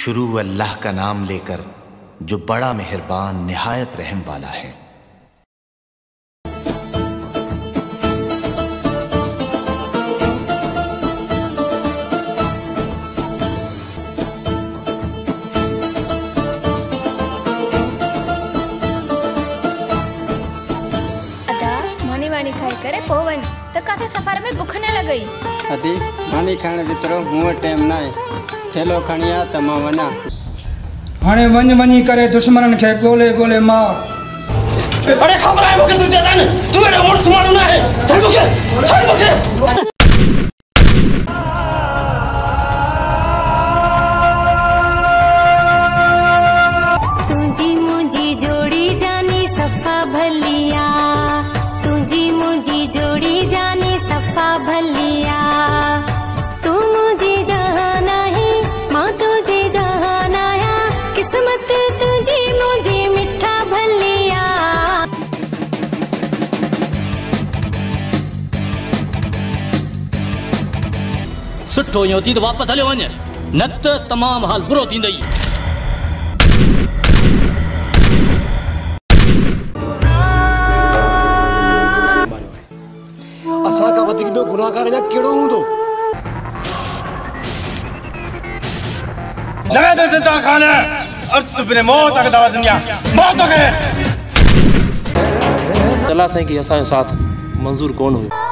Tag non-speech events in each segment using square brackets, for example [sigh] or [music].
शुरू अल्लाह का नाम लेकर जो बड़ा मेहरबान निहायत रहम वाला है सफ़र में बुख न लॻई अदी मानी खाने जितरो मूं टाइम ना आहे थेलो खणिया आ त माँ वञा हाणे वञ वञी करे दुश्मनन खे ॻोल्हे ॻोल्हे मार। अरे खबर आहे मूंखे तुंहिंजे तूं हेॾो मुड़ुसु माण्हू न आहे सुठो इहो थी त वापसि हलियो वञ। न त तमामु हाल बुरो थींदई। असां खां वधीक ॿियो गुनाहगार अञा कहिड़ो हूंदो? नवे दिन ज़िंदा खान और तू बिने मौत तक दवा दुनिया मौत तक तला साईं खे असांजो साथ मंज़ूर कोन हुयो।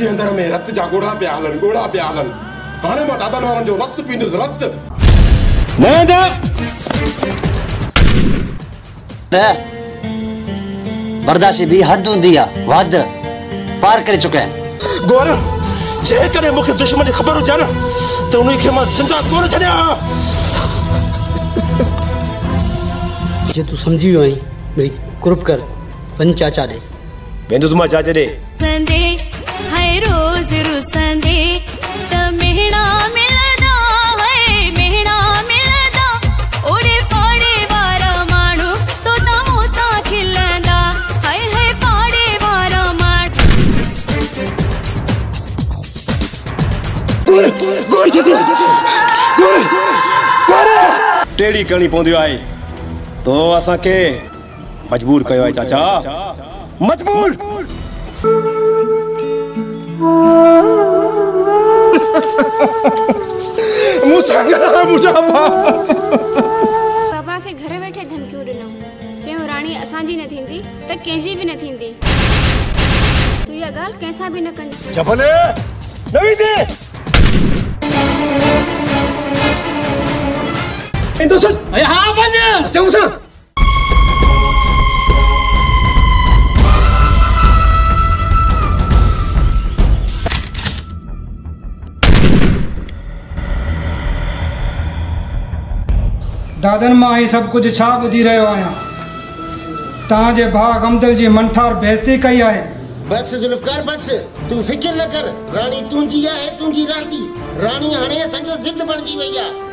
मुंहिंजे अंदर में रत जा ॻोढ़ा पिया हलनि ॻोढ़ा पिया हलनि हाणे माँ दादा वारनि जो रत पींदुसि रत बर्दाश्त बि हद हूंदी आहे वध पार करे चुका आहिनि गोर जेकॾहिं मूंखे दुश्मन जी ख़बर हुजे न त उन खे माँ ज़िंदा कोन छॾियाँ जे तूं सम्झी वियो आहीं मेरी कुर्ब कर वञ चाचा ॾे वेंदुसि माँ चाचे ॾे गोर छॾी गोर गोर टेड़ी करणी पवंदी आहे तो असांखे मजबूर कयो आहे चाचा। मजबूर। मूंसां बाप बाबा खे घर वेठे धमकियूं ॾिनो चयूं राणी असांजी न थींदी त कंहिंजी बि न थींदी। तूं इहा ॻाल्हि कंहिंसां बि न कंदी जबले नवी दे इंदुसि हा वञ चऊं माँ ही सभु कुझु छा ॿुधी रहियो आहियाँ तव्हांजे भाउ गमदल जी मंठार बेज़ती कई आहे बस जुल्फकार बस तू फ़िक्र न कर। रानी तुंहिंजी आहे तुंहिंजी रहंदी रानी हाणे असांजो ज़िद बणिजी वई आहे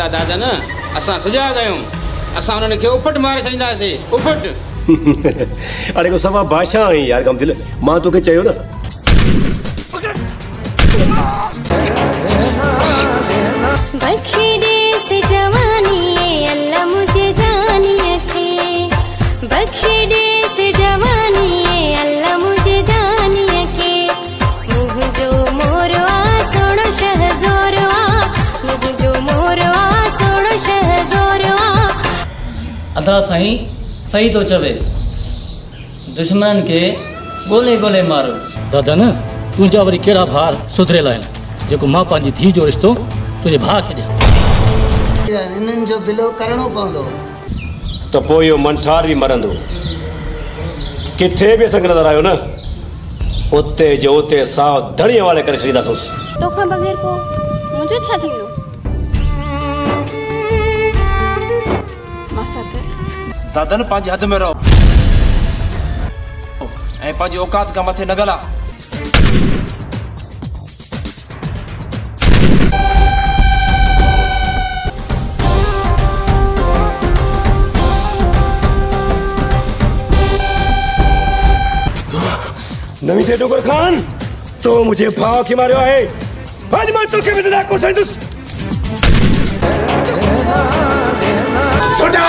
दादा दादा न असां सुञाणा आहियूं असां हुननि खे उपट मारे छॾींदासीं। उपट। [laughs] अरे को सवा भाषा आई यार कम दिल। माँ तोखे चयो न। बख्शी दे से जवानी अल्लाह मुझे जानी रखे दे अदा साईं सही थो चवे दुश्मन खे ॻोल्हे ॻोल्हे मारो। दादा न तुंहिंजा वरी कहिड़ा भार सुधरियल आहिनि जेको माँ पंहिंजी धीउ जो रिश्तो तुंहिंजे भाउ खे ॾियाँ इन्हनि जो बिलो करणो पवंदो। त पोइ इहो मंठार बि मरंदो। किथे बि असांखे नज़र आयो न उते जो उते साव धणीअ वाले करे छॾींदासीं तोखां बग़ैर पोइ मुंहिंजो छा थींदो दादा पाँच हद में रहो। औकात खां मथे न ॻाल्हा नवी टेडोगर खान तो मुझे भाव के मारियो आहे आज माँ तोखे विदा कोठाईंदुसि सुठा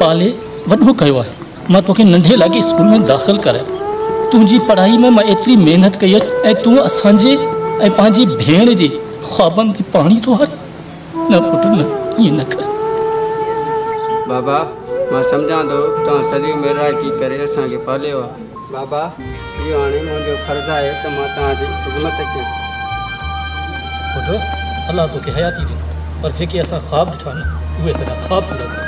पाले वॾो कयो आहे माँ तोखे नंढे लाइक़ स्कूल में दाख़िल करायो तुंहिंजी पढ़ाई में माँ एतिरी महिनत कई आहे ऐं तूं असांजे ऐं पंहिंजी भेण जे ख्वाबनि ते पाणी थो हर। न पुट न ईअं न कर। बाबा माँ सम्झां थो तव्हां सॼी महिरबानी करे असांखे पालियो आहे बाबा इहो हाणे मुंहिंजो फर्ज़ु आहे त माँ तव्हांजी ख़िदमत कयां। पुट अलाह तोखे हयाती ॾे पर जेके असां ख़्वाब ॾिठा न उहे सॼा ख़्वाब पूरा कर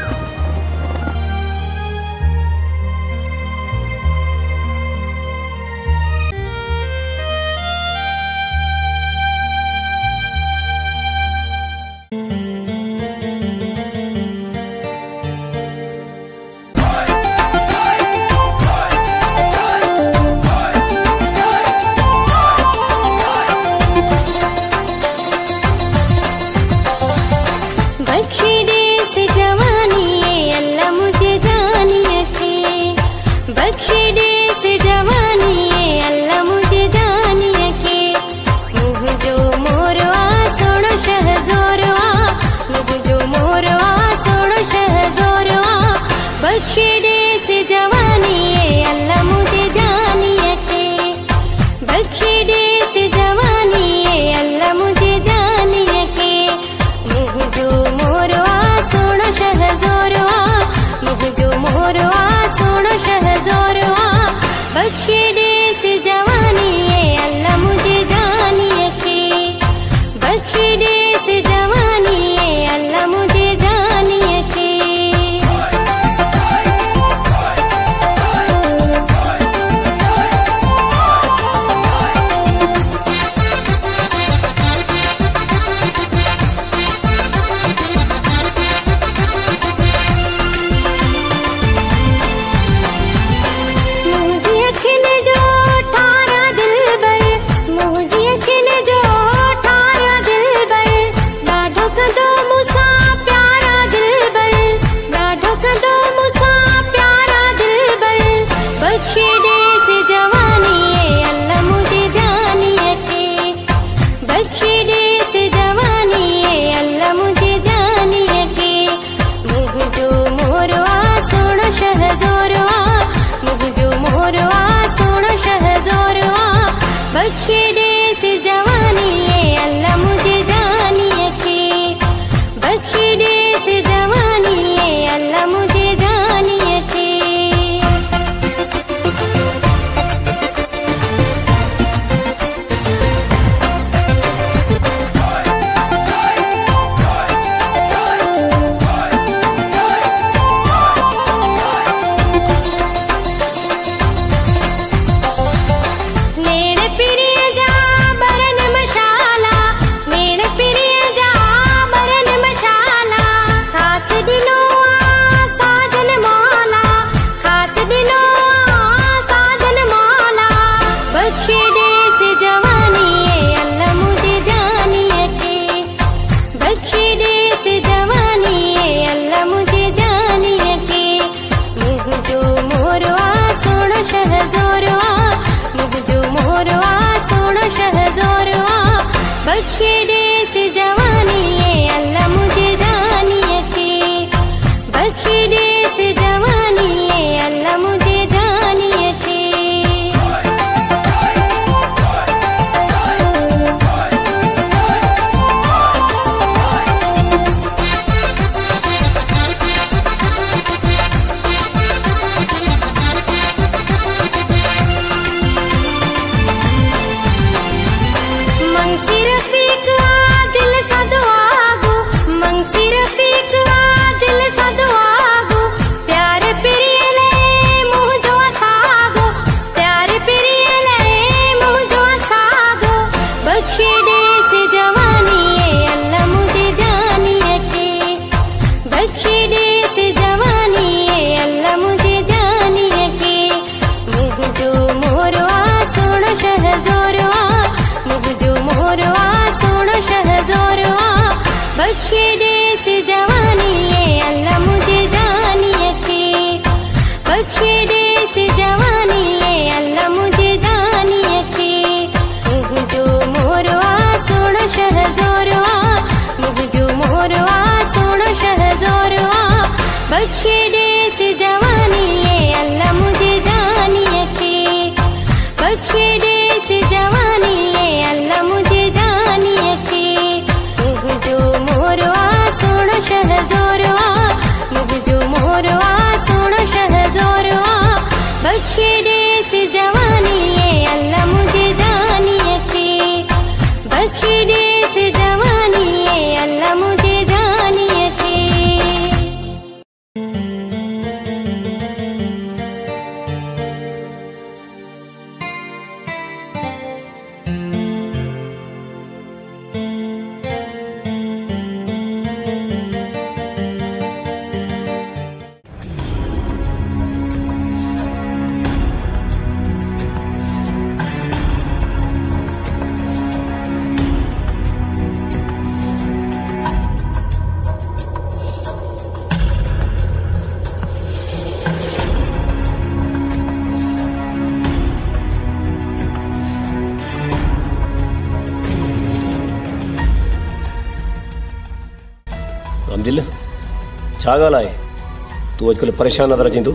परेशान नज़र अचीं थो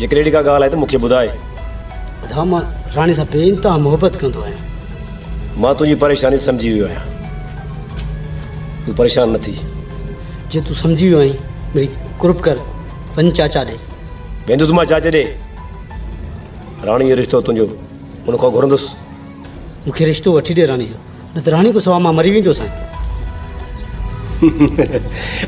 जेकॾहिं अहिड़ी का ॻाल्हि आहे त मूंखे ॿुधाए ॿुधा माँ राणी सां बेइंतहा मोहबत कंदो आहियाँ माँ तुंहिंजी परेशानी सम्झी वियो आहियाँ तूं परेशान न थी। जे तूं सम्झी वियो आहीं मिड़ी कुरुप कर वञ चाचा ॾे वेंदुसि माँ चाचे ॾे राणी जो रिश्तो तुंहिंजो उन खां घुरंदुसि। मूंखे रिश्तो वठी ॾे राणी जो न त राणी को सवा माँ मरी वेंदो साईं [laughs]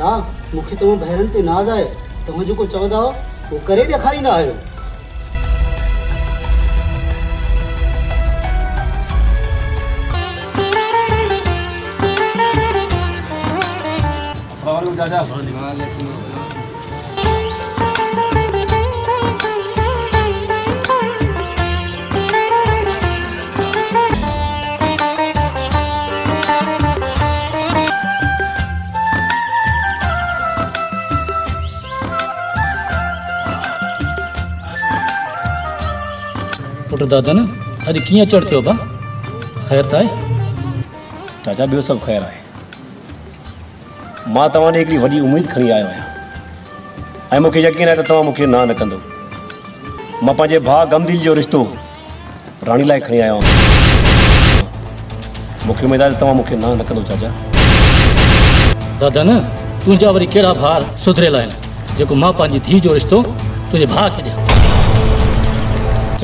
हा मूंखे तव्हां भैरनि ते नाज़ आहे तव्हां जेको चवंदा हो वो करे ॾेखारींदा आहियो पुट दादन अॼु कीअं चढ़ थियो बा? ख़ैर आहे चाचा ॿियो सभु ख़ैरु आहे माँ तव्हां ॾे हिकिड़ी वॾी उमेद खणी आयो आहियाँ ऐं मूंखे यकीन आहे त तव्हां मूंखे ना न कंदो। माँ पंहिंजे भाउ गमदिल जो रिश्तो राणी लाइ खणी आयो आहियाँ मूंखे उमेद आहे त तव्हां मूंखे ना न कंदो चाचा। दादन तुंहिंजा वरी कहिड़ा भार सुधरियल आहिनि जेको माँ पंहिंजी धीउ जो रिश्तो तुंहिंजे भाउ खे ॾियाँ।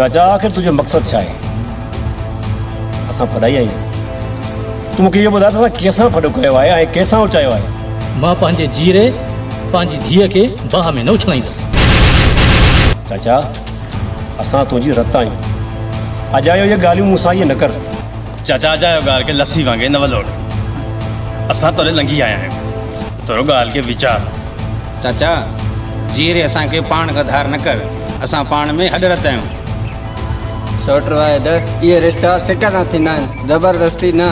चाचा आख़िर तुंहिंजो मक़सदु आहे असां पढ़ाई आहियूं तूं मूंखे इहो ॿुधाए त असां कंहिंसां फॾो कयो आहे ऐं कंहिंसां उचायो आहे माँ पंहिंजे जीरे पंहिंजी धीअ खे बाह में न उछलाईंदुसि चाचा असां तुंहिंजी रत आहियूं अजायो इहे ॻाल्हियूं मूंसां इहे न कर। चाचा अजायो ॻाल्हि खे लस्सी वांगुरु न वलोड़ असां तोरे लंघी आया आहियूं थोरो ॻाल्हि खे वीचार। चाचा जीअरे असांखे पाण गधार न कर। असां पाण में हॾरत आहियूं सौट वायद इहे रिश्ता सिक न थींदा आहिनि ज़बरदस्ती न।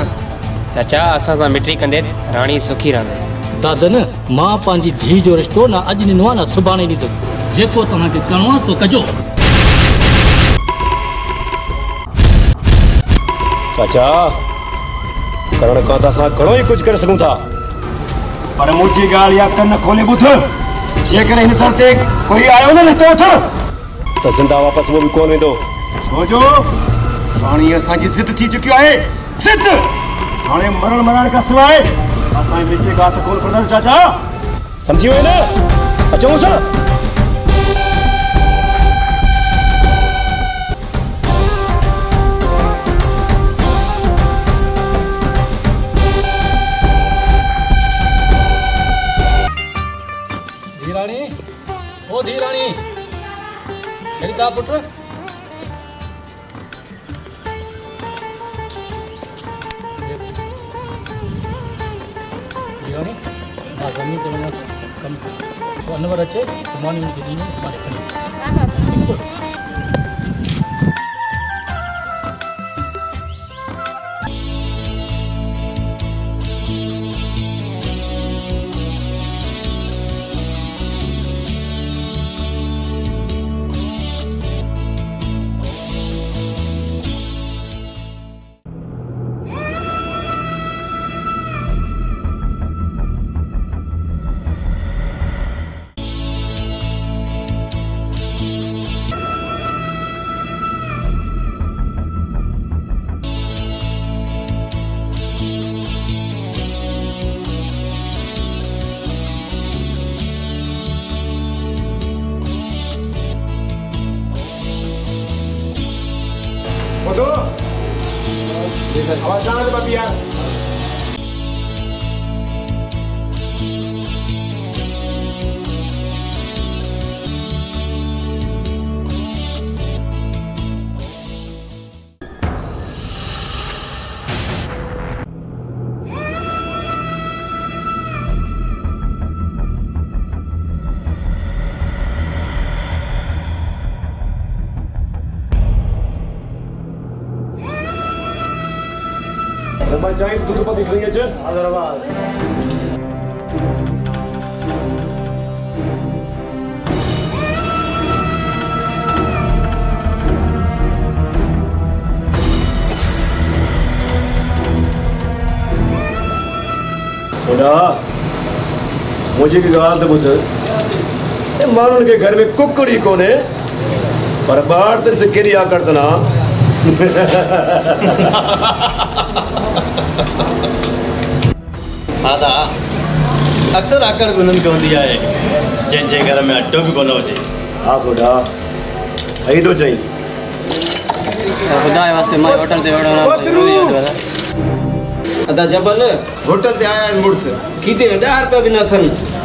चाचा असां सां मिटी कंदे राणी सुखी रहंदे। दादन माँ पंहिंजी धीउ जो रिश्तो न अॼु ॾिनो आहे न सुभाणे ॾींदुमि जेको तव्हांखे करिणो आहे सो कजो। चाचा करण खां त असां घणो ई कुझु करे सघूं था। पर मुंहिंजी ॻाल्हि या कन खोले ॿुध। जेकॾहिं हिन दर ते कोई आयो न रिश्तो वठ त ज़िंदा वापसि उहो बि कोन वेंदो। जो हाणे असांजी ज़िद थी चुकी आहे। ज़िद! हाणे मरण मरण खां सवाइ असां मिस्टेक कोन खणंदासीं चाचा। सम्झी वई न? अचूं सर धीराणी? ओ धीराणी। हेड़ी का पुट जीवानी माँ ज़मीन ते वञा थो कमु पोइ अनवर अचे मुझे। की ॻाल्हि त ॿुध ए माण्हुनि खे घर में कुकड़ी कोन्हे पर ॿार त ॾिस केॾी आकड़ अथन दादा अक्सर आकड़ उन्हनि खे हूंदी आहे जंहिंजे घर में अटो बि कोन हुजे हा सोडा। सही थो चई ॿुधाए वास्ते माँ होटल ते वेठो अदा जबल? होटल ते आया आहिनि मुड़ुस। खीते में ॾह रुपया बि न अथनि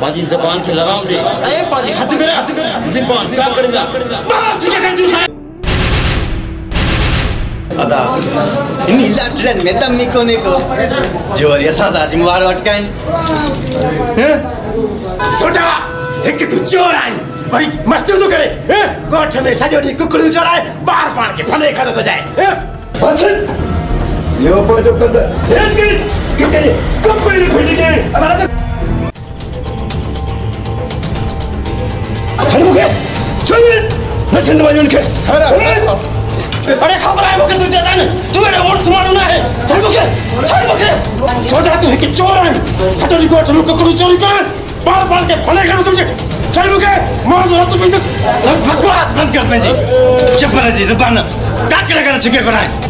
पंहिंजी ज़बान खे लगाम ॾे ऐं पंहिंजी हथ में हथ में ज़बान का करेगा बाप जी कर दूसरा अदा। इन लाटरन में दम कोने को। जो असां सां जिम्मेवार अटकाइन सोटा हिकु तूं चोर आहीं वरी मस्तियूं थो करे। हैं? ॻोठ में सॼो ॾींहुं कुकड़ियूं चोराए। ॿार पाण खे फले खाधो थो जाए। हैं? बस इहो पोइ जो कंद किथे कंपनी फिटी के हल मूंखे चल न छिंद वञ उनखे अरे ख़बर आहे मूंखे तुंहिंजे दान तूं एॾो मुड़ुस माण्हू न आहे चल मूंखे हल मूंखे सोचा तूं हिकु चोर आहीं सॼो ॾींहुं ॻोठ में कुकड़ियूं चोरी करे ॿार पाण खे फले खाधो थो जाए चल मूंखे माँ जो रत पींदुसि बकवास बंदि कर पंहिंजी चपर जी ज़ुबान काकड़ करे छिके कराए राणी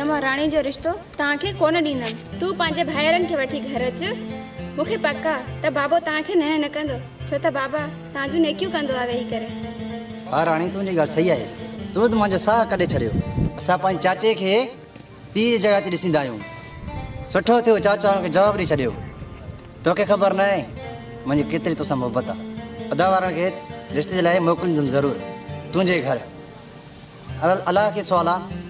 त माँ जो रिश्तो तव्हांखे कोन ॾींदमि तूं पंहिंजे भाइरनि खे वठी घर अचु मूंखे पक आहे त बाबो तव्हांखे न न कंदो छो त बाबा तव्हांजूं नेकियूं कंदो आहे वेही करे हा राणी तुंहिंजी ॻाल्हि सही आहे तूं त मुंहिंजो साह कढे छॾियो असां पंहिंजे चाचे खे पीउ जी जॻह ते ॾिसींदा आहियूं सुठो थियो चाचा हुनखे जवाबु ॾेई छॾियो तोखे ख़बर न आहे मुंहिंजी केतिरी तोसां मोहबत आहे अदा वारनि रिश्ते जे लाइ मोकिलींदुमि ज़रूरु तुंहिंजे घर अल- खे सुवाल आहे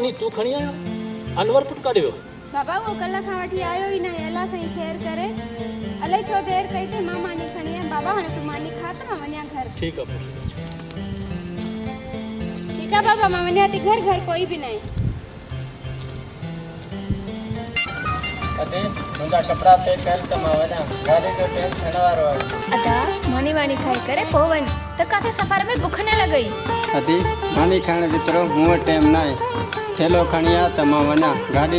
मानी तूं खणी आयो अनवर पुट काॾे वियो बाबा उहो कल्ह खां वठी आयो ई न अलाह साईं ख़ैर करे अलाए छो देरि कई अथई माँ मानी खणी आयमि बाबा हाणे तूं मानी खा त माँ वञा घर ठीकु पुट ठीकु आहे बाबा माँ वञा थी घर घर कोई बि न आहे अदे मुंहिंजा कपिड़ा पैक कर त माँ वञा गाॾी जो टाइम थियण वारो आहे अदा मानी वानी खाई करे पोइ वञ त किथे सफ़र में बुख न लॻई अदी मानी खाइण जेतिरो मूं वटि टाइम न आहे थेलो खणी आ त माँ वञा गाॾी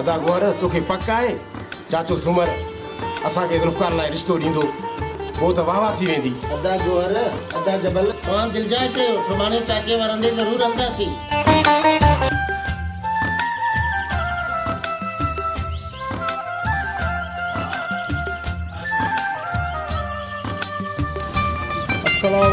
अदा गोर तोखे पक आहे चाचो सूमर असांखे ज़ुल्फकार लाइ रिश्तो ॾींदो पोइ त वाह वाह थी वेंदी अदा गोहर अदा जबल तव्हां दिलजाए कयो सुभाणे चाचे वारनि ॾे ज़रूरु हलंदासीं अस्सलाम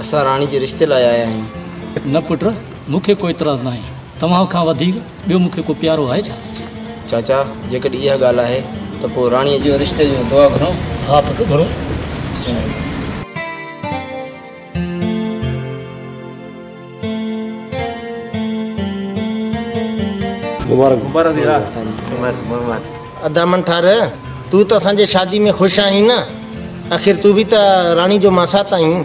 असां राणी जे रिश्ते लाइ आया आहियूं न पुट मूंखे कोई इतराज़ न आहे तव्हां खां वधीक ॿियो मूंखे को प्यारो आहे छा? चाचा जेकॾहिं इहा ॻाल्हि आहे त पोइ राणीअ जो रिश्ते जो दुआ घणो? हा पुट घणो? अदा मन ठार तूं त असांजे शादी में ख़ुशि आहीं न? आख़िर तूं बि त राणी जो मासात आहीं।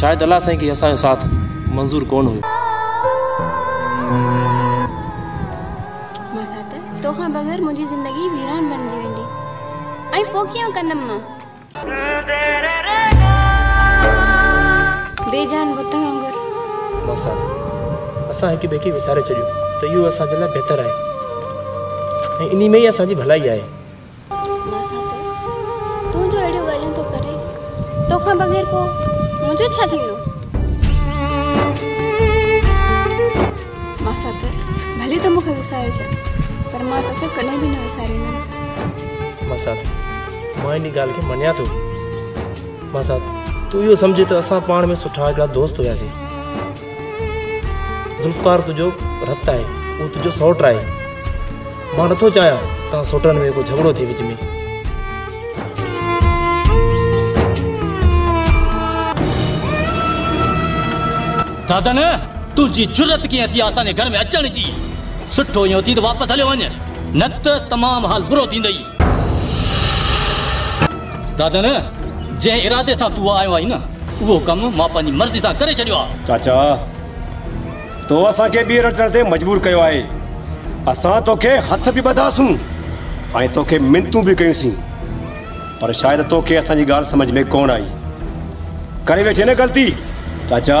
शायदि अलाह साईं खे असांजो साथ मंज़ूर कोन हुयो तोखां बग़ैर मुंहिंजी ज़िंदगी वीरान बणिजी वेंदी ऐं पोइ कीअं कंदमि माँ बेजान बुत वांगुरु माँ असां हिक ॿिए खे विसारे छॾियो त इहो असांजे लाइ बहितरु आहे ऐं इन में ई असांजी भलाई आहे छा थींदो माँ साथ भले त मूंखे विसारे छॾ पर माँ तोखे कॾहिं बि न विसारींदमि माँ साथ माँ इन ॻाल्हि खे मञिया थो माँ साथ तूं इहो सम्झ त असां पाण में सुठा हिकिड़ा दोस्त हुयासीं ज़ुल्फ़कार तुंहिंजो रत आहे उहो तुंहिंजो सौट आहे माँ नथो चाहियाँ तव्हां सोटनि में को झगड़ो थिए विच में। दादा न तुंहिंजी जुरत कीअं थी असांजे घर में अचण जी। सुठो इहो थी त वापसि हलियो वञ। न त तमामु हाल बुरो थींदई दादा न जंहिं इरादे सां तूं आयो आहीं न उहो कमु माँ पंहिंजी मर्ज़ी सां करे छॾियो आहे चाचा तो असांखे ॿीहर अचण ते मजबूर कयो आहे। असां तोखे हथ बि ॿधासीं ऐं तोखे मिनतूं बि कयूंसीं। पर शायदि तोखे असांजी ॻाल्हि सम्झ में कोन आई। करे वेठे न ग़लती। चाचा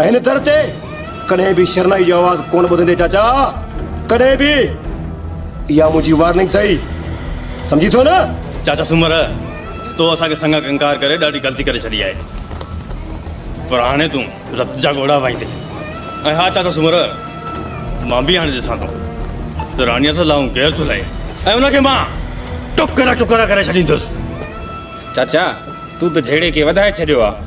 ऐं हिन दर ते कॾहिं बि शरनाई जो आवाज़ कोन ॿुधंदे चाचा? कॾहिं बि इहा मुंहिंजी वार्निंग अथई सम्झी थो न? चाचा सुमर तो असांखे संग कंकार करे ॾाढी ग़लती करे छॾी आहे पर हाणे तूं रत जा घोड़ा वाईंदे ऐं हा चाचा सुमर माँ बि हाणे ॾिसां थो त राणीअ सां लाऊं केरु थो लहे ऐं उनखे माँ टुकरा टुकरा करे छॾींदुसि चाचा तूं त झेड़े खे वधाए छॾियो आहे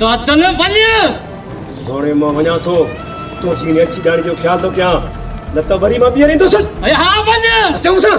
ॾिसंदे दादा न वञ हाणे माँ वञा थो तुंहिंजी अची ॾाणी जो ख़्यालु थो कयां? न त वरी माँ ॿीहर ईंदुसि हा वञ अचूं सां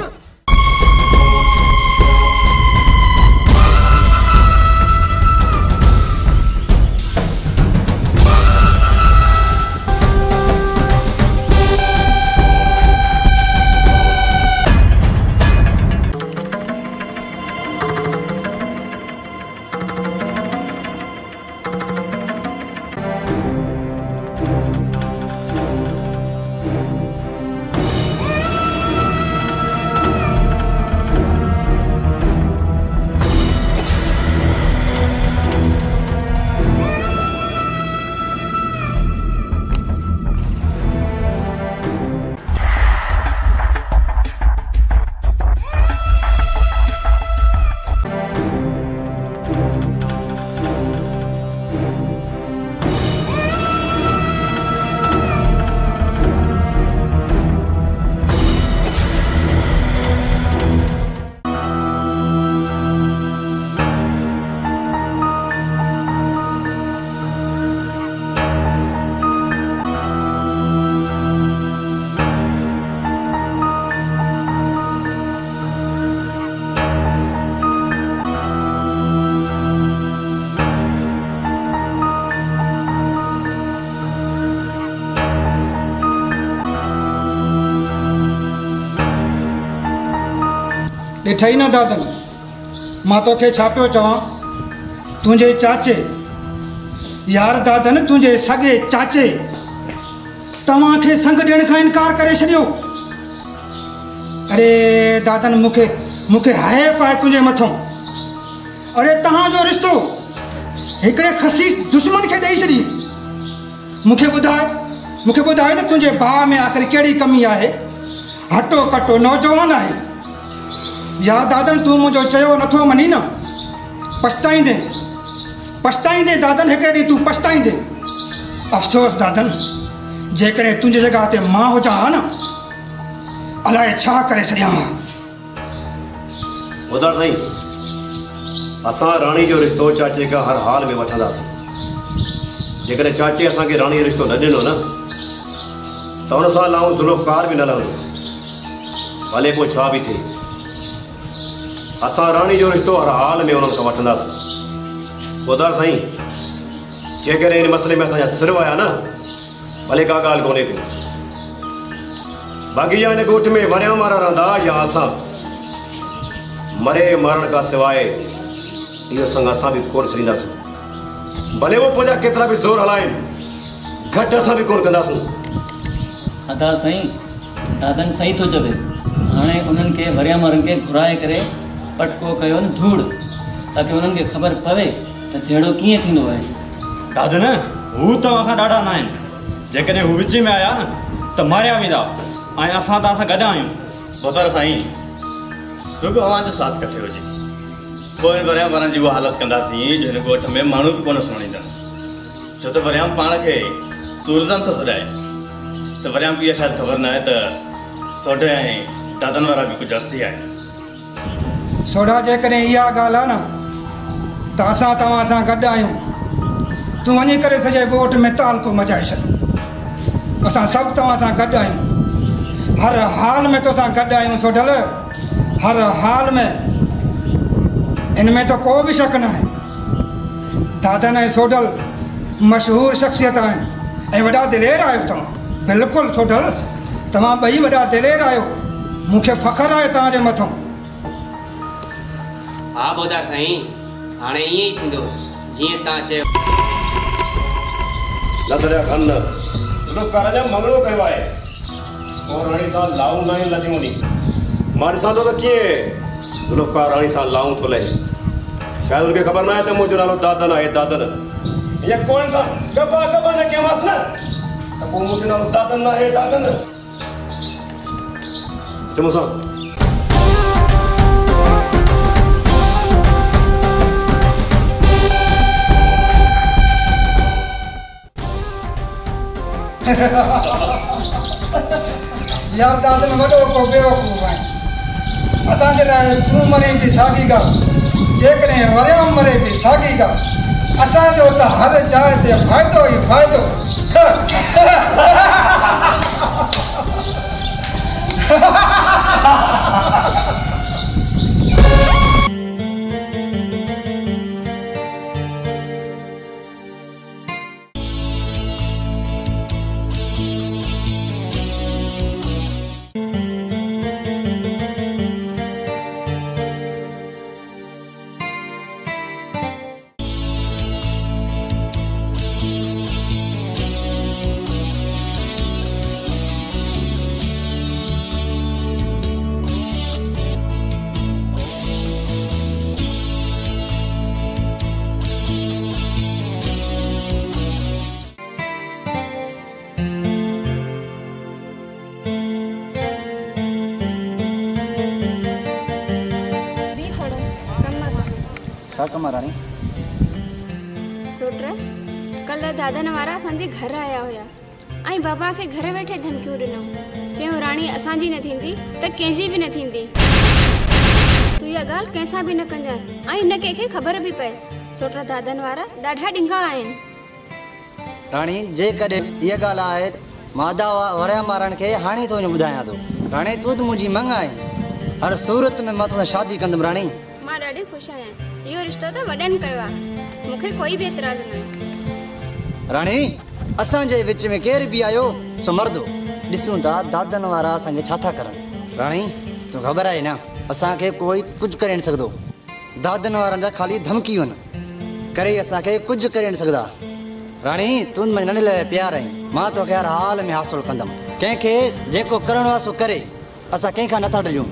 ॾिठई न दादन। माँ तोखे छा पियो चवां तुंहिंजे चाचे। यार दादन तुंहिंजे सॻे चाचे। तव्हांखे संग ॾियण खां इनकार करे अरे दादन, मूंखे मूंखे हैफ़ आहे तुंहिंजे मथां। अरे तव्हांजो रिश्तो हिकिड़े खसीस दुश्मन खे ॾेई छॾी। मूंखे ॿुधाए मूंखे ॿुधाए त तुंहिंजे भाउ में आख़िर कहिड़ी कमी आहे? हटो कटो, नौजवान आहे। यार दादन तूं मुंहिंजो चयो नथो मञी न। पछताईंदे पछताईंदे दादन हिकिड़े ॾींहुं तूं पछताईंदे अफ़सोस, दादन जेकॾहिं तुंहिंजी जॻह ते माँ हुजां हा न। अलाए छा करे छॾियाँ हा ॿुधण साईं असां राणी जो रिश्तो चाचे खां हर हाल में वठंदासीं जेकॾहिं चाचे असांखे राणी जो रिश्तो न ॾिनो न, त हुन सां लाऊं ज़ुल्फ़कार बि न लहंदो भले पोइ छा बि थिए। असां राणी जो रिश्तो हर हाल में हुननि खां वठंदासीं ॿुधण साईं जेकॾहिं हिन में असांजा सिर आया न भले का ॻाल्हि को बाक़ी या हिन में मरिया मारा रहंदा या असां मरे मरण खां सवाइ इहो संग असां बि कोन भले वो पंहिंजा केतिरा बि ज़ोर हलाइनि घटि असां बि कोन अदा साईं दादन सही थो चवे। हाणे उन्हनि खे वरिया मारनि खे घुराए पटको कयो न धूड़। ताकी उन्हनि खे ख़बर पवे त जहिड़ो कीअं थींदो आहे। दादन, हू तव्हां खां ॾाढा न आहिनि जेकॾहिं हू विच में आया न त मारिया वेंदा। ऐं असां तव्हां सां गॾु आहियूं। बतौर साईं रुगो अवां जो साथ कठे हुजे। पोइ वरिया वारनि जी उहा हालत कंदासीं जो हिन ॻोठ में माण्हू बि कोन सुञाणींदा छो त वरियाम पाण खे टूरिज़म थो सॾाए त वरियाम खे इहा ख़बर न आहे त ऐं दादन वारा बि कुझु असली आहिनि। सोढा जेकॾहिं इहा ॻाल्हि आहे न, त असां तव्हां सां तूं करे सॼे ॻोठ में तालको मचाए छॾ। असां सभु तव्हां सां हर हाल में तोसां गॾु आहियूं सोढल हर हाल में। इन में त को बि शक न आहे। दादन ऐं सोढल मशहूरु शख़्सियत आहिनि। ऐं वॾा दिलेर आहियो तव्हां। बिल्कुलु सोढल तव्हां ॿई वॾा दिलेर आहियो। मूंखे फ़ख़्रु आहे तव्हांजे मथां। हा ॿुधा साईं हाणे ईअं ई थींदो जीअं तव्हां चयो न दरिया कान न हिकिड़ो कारजा कयो आहे पोइ राणी सां लाऊं न लॻियूं नी माँ ॾिसां थो त कीअं गुलफ़कार राणी सां लाऊं थो लहे शायदि हुनखे ख़बर न आहे त मुंहिंजो नालो दादन आहे दादन। ईअं कोन सां? गबा गबा न कयोमांसि न त पोइ मुंहिंजो नालो दादन आहे दादन। चङो सां दादन वॾो को बेवकूफ़ आहे असांजे लाइ तूं मरे बि साॻी ॻाल्हि जेकॾहिं वरियाम मरे बि साॻी ॻाल्हि असांजो त हर जाइ ते फ़ाइदो ई फ़ाइदो छा [laughs] बाबा खे घर वेठे धमकियूं ॾिनऊं। चयूं राणी असांजी न थींदी त कंहिंजी बि न थींदी। तूं इहा ॻाल्हि कंहिंसां बि न कजांइ ऐं न कंहिंखे ख़बर बि पए। सोट दादन वारा ॾाढा ॾिंगा आहिनि। राणी जेकॾहिं इहा ॻाल्हि आहे मादा वरिया मारण खे हाणे थो ॿुधायां थो। राणी तूं त मुंहिंजी मंग आहीं। हर सूरत में माँ तोसां शादी कंदुमि राणी। माँ ॾाढी ख़ुशि आहियाँ। इहो रिश्तो त वॾनि कयो आहे। मूंखे कोई बि एतिराज़ न आहे। राणी असांजे विच में केर बि आयो, सो मर्दो, ॾिसूं था, दादन वारा असांखे छा था करनि। राणी, तूं ख़बर आहे न, असांखे कोई कुझु करे न सघंदो। दादन वारनि जा ख़ाली धमकियूं आहिनि करे असांखे कुझु करे न सघंदा। राणी, तूं मुंहिंजे नंढे लाइ प्यार आहीं। माँ तोखे हर हाल में हासिलु कंदमि। कंहिंखे जेको करिणो आहे सो करे। असां कंहिंखां नथा डरियूं।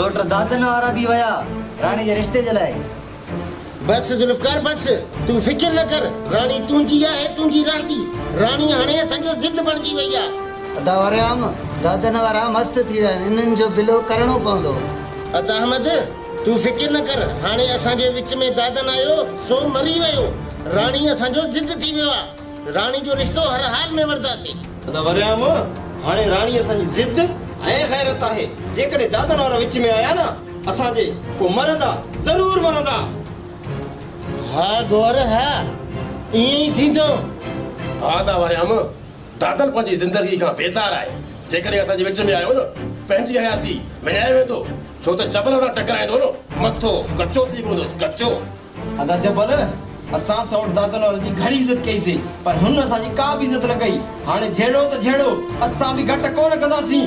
वारा बि विया राणी जे रिश्ते जे लाइ बस जुल्फकार बस तू फ़िक्र न कर। राणी तुंहिंजी आहे तुंहिंजी रहंदी राणी हाणे असांजो ज़िद बणिजी वई आहे अदा वरियाम दादन वारा मस्तु थी विया आहिनि इन्हनि जो बिलो करणो पवंदो। अदा अहमद तू फ़िक्र न कर। हाणे असांजे विच में दादन आयो सो मरी वियो। राणी असांजो ज़िद थी वियो आहे राणी जो रिश्तो हर हाल में वठंदासीं त वरियाम हाणे राणी असांजी ज़िद ऐं गैरत आहे जेकॾहिं दादन वारा विच में आया न असांजे पोइ मरंदा ज़रूर मरंदा। हा गौर हा। ईअं ई थींदो। हा दा वरियाम दादन पंहिंजी ज़िंदगी खां बेज़ार आहे। जेकॾहिं असांजे विच में आयो न पंहिंजी हयाती विञाए वेंदो छो त जबल सां टकराईंदो न मथो कचो थी पवंदुसि कचो। अदा जबल असां सौट दादन वारनि जी घणी इज़त कईसीं पर हुन असांजी का बि इज़त न कई। हाणे जहिड़ो त जहिड़ो असां बि घटि कोन कंदासीं।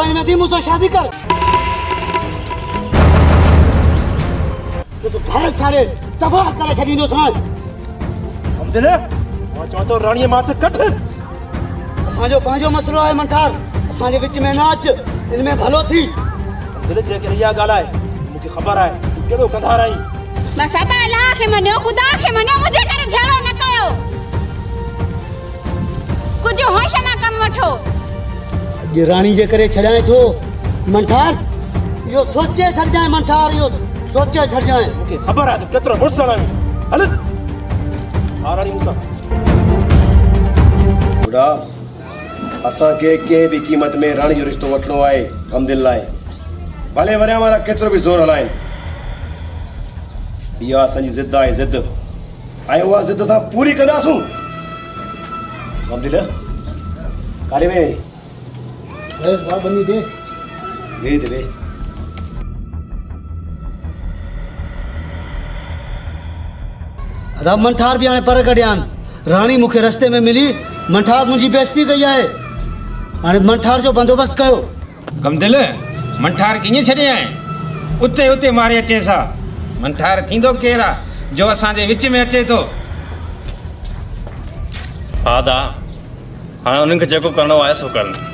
आहे नदी मूंसां शादी कर। तूं त घर साड़े तबाह करे छॾींदोसांइ दिल माँ चवां थो, राणीअ माथे कट। असांजो पंहिंजो मसइलो आहे, मंठार। असांजे विच में न अच इन में भलो थी। दिल जेकॾहिं इहा ॻाल्हि आहे मूंखे ख़बर आहे, तूं कहिड़ो कंधार आहीं? बसि अता अलाह खे मञियो ख़ुदा खे मञियो मुंहिंजे करे झेड़ो न कयो। कुझु होश माँ कमु वठो। अॼु राणी जे करे छॾाए थो मंठार? इहो सोचे छॾजांइ मंठार इहो सोचे छॾजांइ मूंखे ख़बर आहे तूं केतिरो मुड़ुसण हल हा। राणी मूंसां बुढ़ा असांखे कंहिं बि क़ीमत में राणी जो रिश्तो वठिणो आहे कमदिल लाइ भले वरिया वारा केतिरो बि ज़ोर हलाइनि इहा असांजी ज़िद आहे ज़िद। ऐं उहा ज़िद असां पूरी कंदासूं। कमदिल काॾे में बनी दे वेह ते अदा मंठार बि हाणे पर कढियानि रानी मूंखे रस्ते में मिली मंठार मुंहिंजी बेइज़ती कई आहे हाणे मंठार जो बंदोबस्तु कयो कमदिल मंठार कीअं छॾे आए उते उते मारे अचे सा। मंठार थींदो केरु आहे जो असांजे विच में अचे थो हा हाणे उन्हनि खे जेको करिणो आहे सो करनि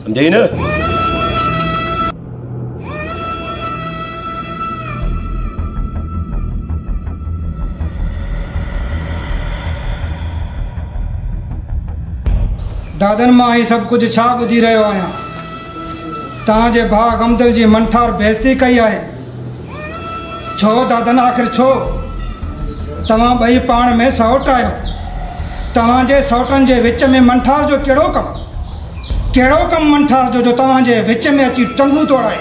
सम्झई न दादन माँ ही सभु कुझु छा ॿुधी रहियो आहियाँ तव्हांजे भाउ गमदिल जी मंठार बेइज़ती कई है छो दादन, आख़िर छो। तव्हां ॿई पाण में सौट आहियो तव्हांजे सौटनि जे विच में मंठार जो कहिड़ो कमु। कहिड़ो कमु मंठार जो जो तव्हांजे विच में अची टंगू तोड़ाए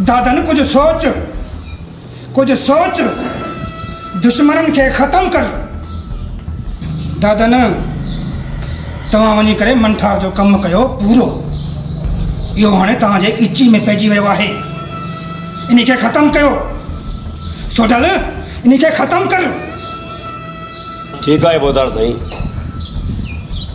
दादन, कुझु सोच कुझु सोच, दुश्मननि खे ख़तमु कर। दादन, तव्हां वञी करे मंठार जो कमु कयो पूरो। इहो हाणे तव्हांजे इची में पइजी वियो आहे। इन खे ख़तमु कयो। सोडल इन खे ख़तमु कर। ठीकु आहे ॿुधार साईं।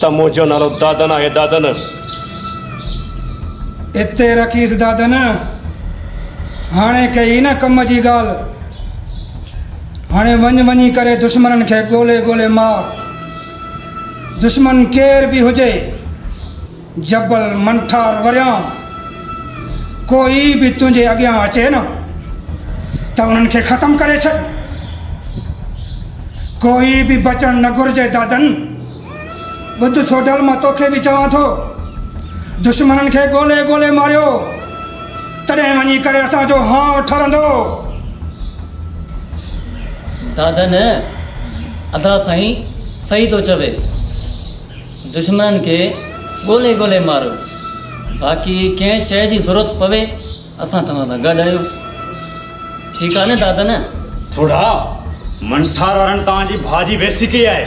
त मुंहिंजो दादन आहे दादन हिते रखीस दादन हाणे कई न कम जी ॻाल्हि हाणे वञ वञी करे दुश्मननि खे ॻोल्हे ॻोल्हे मार दुश्मन केर बि हुजे जबल मंठार वरियाँ कोई बि तुंहिंजे अॻियाँ अचे न त उन्हनि खे ख़तमु करे छॾ कोई बि बचण न घुरिजे दादन माँ तोखे बि चवां थो। दुश्मननि खे ॻोल्हे ॻोल्हे मारियो। तॾहिं वञी करे असांजो हाउ ठरंदो दादन अदा साईं सही थो चवे। दुश्मन खे ॻोल्हे ॻोल्हे मारो। बाक़ी कंहिं शइ जी ज़रूरत पवे असां तव्हां सां गॾु आहियूं। ठीकु आहे न दादन थोड़ा मंठार वारनि तव्हांजी भाॼी बेसी कई आहे।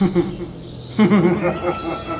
[laughs]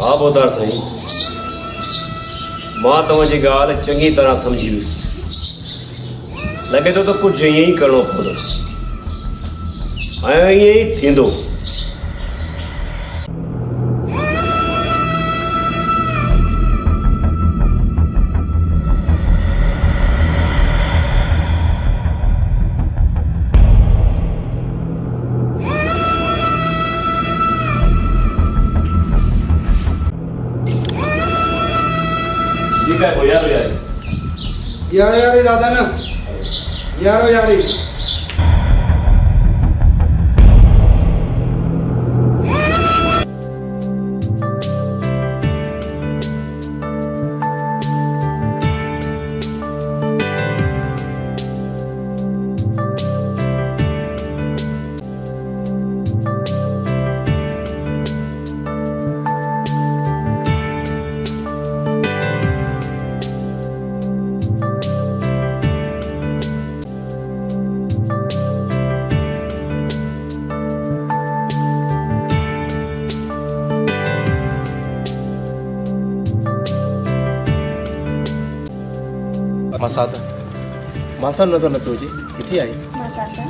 हा बोदार साईं माँ तव्हांजी ॻाल्हि चङी तरह सम्झी वियुसि लॻे थो त कुझु ईअं ई करिणो पवंदो। ऐं यारी यारो दादा ना? यारो यारी। मसाद। मासा नज़र न पियो अचे किथे आई? माँ साथा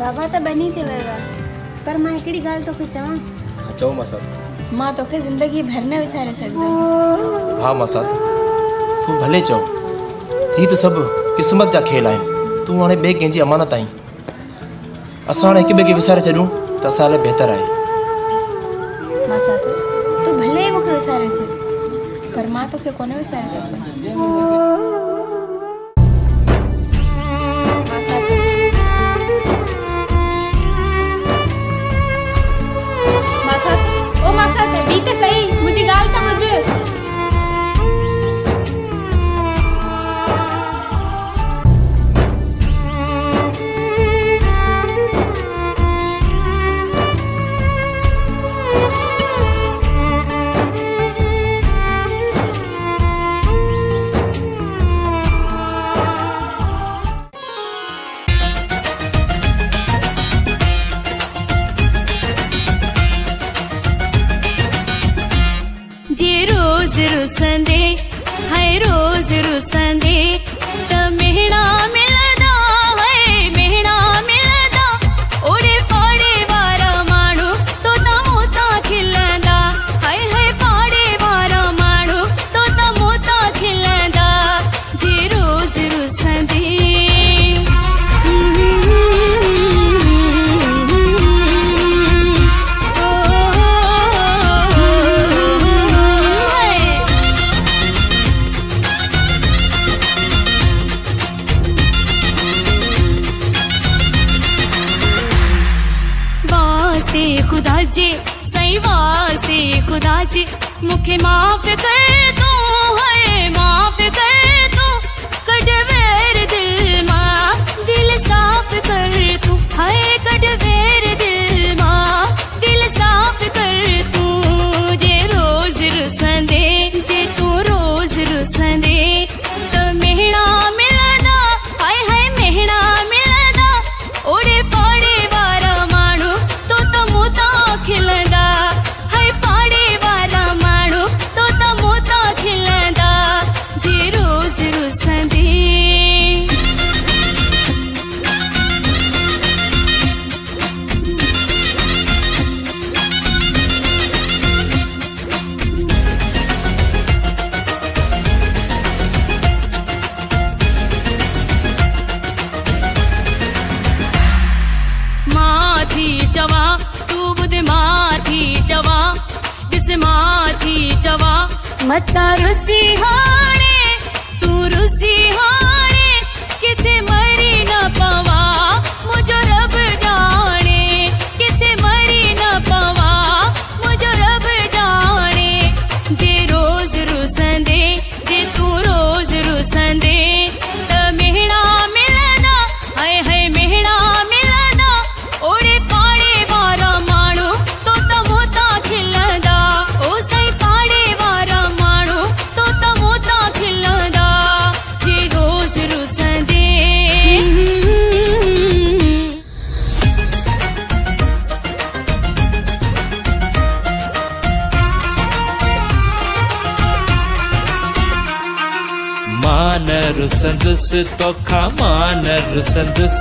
बाबा त बनी ते वियो आहे पर माँ हिकिड़ी ॻाल्हि तोखे चवां? हा, चओ मसाद। माँ तोखे ज़िंदगी भर न विसारे सघंदमि हा मसाद। तूं भले चओ ही त सभु क़िस्मत जा खेल आहिनि तूं हाणे ॿिए कंहिंजी अमानत आहीं असां हाणे हिक ॿिए खे विसारे छॾूं त असां लाइ बहितरु आहे माँ साथा भले मूंखे विसारे छॾ पर माँ तोखे कोन विसारे सघंदमि मता रुसी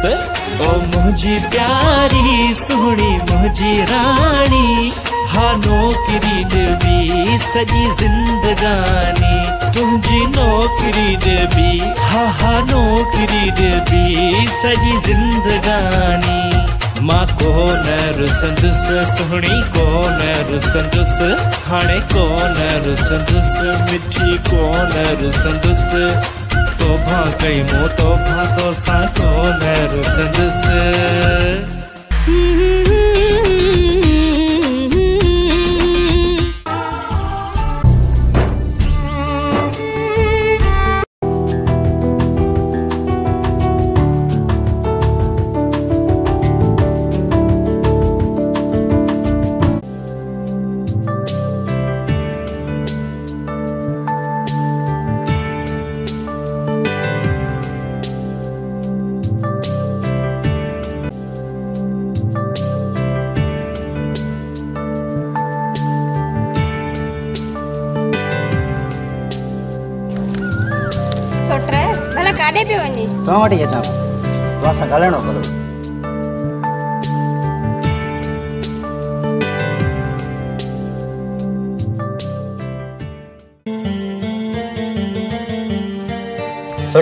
रुसंदुसि ओ मुंहिंजी प्यारी सुहिणी मुंहिंजी राणी हा नौकिरी ॾिबी सॼी ज़िंदगानी। तुंहिंजी नौकिरी ॾिबी हा हा नौकिरी ॾिबी सॼी ज़िंदगानी। माँ कोन रुसंदुसि सुहिणी कोन रुसंदुसि हाणे कोन रुसंदुसि मिठी कोन रुसंदुसि तोभा कई मूं कोन रुसंदुसि सोट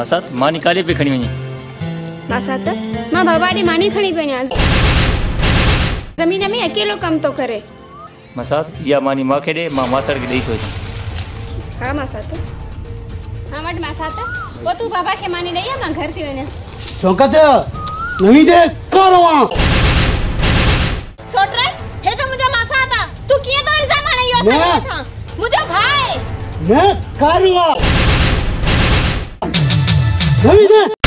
मसात माँ निकाले पे खणी वञे माँ साथ माँ बाबा ॾे मानी खणी पई वञां ज़मीन में अकेलो कमु थो करे। मसात इहा मानी मूंखे ॾे माँ मासड़ खे ॾेई थो अचां हा माँ साथ हा वटि माँ पोइ तूं बाबा खे मानी ॾेई माँ घर थी वञा शौकत नवी दे कारवा सोट हे तो मुंहिंजो माँ साथ आहे तूं तो इल्ज़ाम हणे इहो असांजे न। मथां मुंहिंजो भाउ आहे मैं? कारवा नवी दे न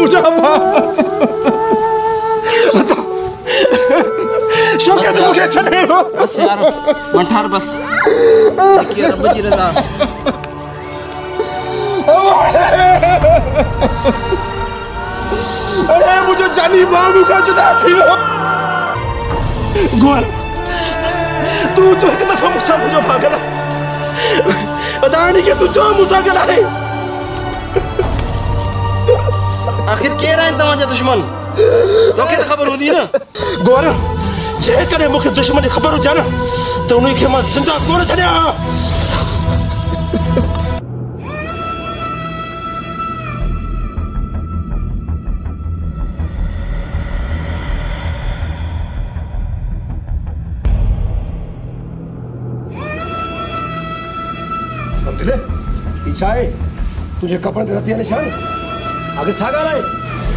मूंसां ॻाल्हाए मुंहिंजा मूंखे छॾे बस यार मठार बस। जेकी रब जी रज़ा। अरे मुझे जानी भाऊ का जुदा कियो गोल तू जो हिकु दफ़ो मूंसां मुंहिंजो ॻाल्हाए अदाणी खे तू जो मूंसां ॻाल्हाए आख़िर केरु आहिनि तव्हांजा दुश्मन तोखे त ख़बर हूंदी न गोर जेकॾहिं मूंखे दुश्मन जी ख़बर हुजे न त उन खे माँ ज़िंदा कोन छॾियाँ दिले ही छा आहे तुंहिंजे कपड़नि ते रती निशान आख़िर छा आहे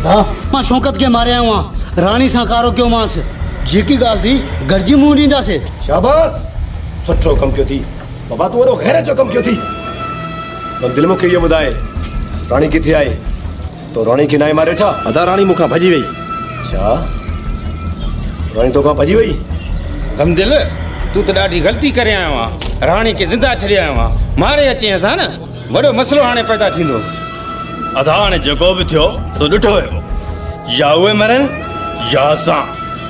हा माँ शौकत खे मारिया हुआ। राणी सां कारो कयोमांसि जेकी ॻाल्हि थी गॾिजी मुंहुं ॾींदासीं शाबाश। सुठो कमु कयो थी? बाबा तूं वॾो ख़ैर जो कमु कयो थी? पर दिलि मूंखे इहो ॿुधाए राणी किथे आहे तो राणी खे नाहे मारियो छा अदा राणी मूंखां भॼी वई छा राणी तोखां भॼी वई गमदिल तूं त ॾाढी ग़लती करे आयो आहे राणी खे ज़िंदा छॾे आयो आहे मारे अचे असां न? वॾो मसइलो हाणे पैदा थींदो।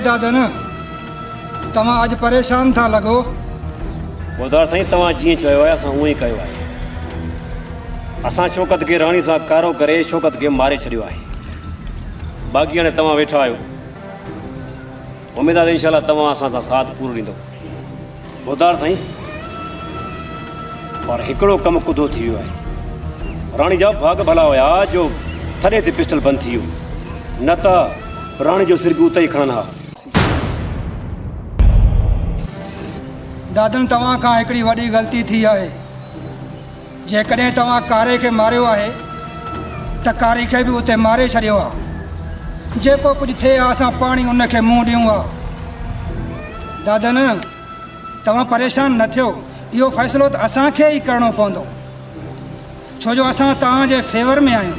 दादन, तव्हां अॼु परेशान था लॻो ॿुधार साईं तव्हां जीअं चयो आहे, असां ई कयो आहे। असां शौकत खे राणी सां कारो करे शौकत खे मारे छॾियो आहे। बाक़ी हाणे तव्हां वेठा आहियो। उमेद आहे इनशा तव्हां असां सां साथ पूरो ॾींदो। ॿुधार साईं पर हिकिड़ो कमु कुदो थी वियो आहे। राणी जा भाग भला हुया, जो थॾे ते पिस्टल बंदि थी वियो। न त राणी जो सिर बि उते ई खणनि हा दादन तव्हां खां हिकिड़ी वॾी ग़लती थी आहे। जेकॾहिं तव्हां कारे खे मारियो आहे त कारी खे बि उते मारे छॾियो आहे। जेको कुझु थिए आहे असां पाणी उनखे मुंहुं ॾियूं आहे दादन तव्हां परेशान न थियो। इहो फ़ैसिलो त असांखे ई करिणो पवंदो। छो जो असां तव्हांजे फेवर में आहियूं।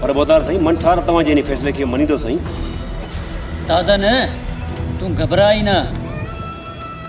पर ॿुधार साईं मंठार तव्हांजे इन फ़ैसिले खे मञींदो साईं? दादा न तूं घबराई न।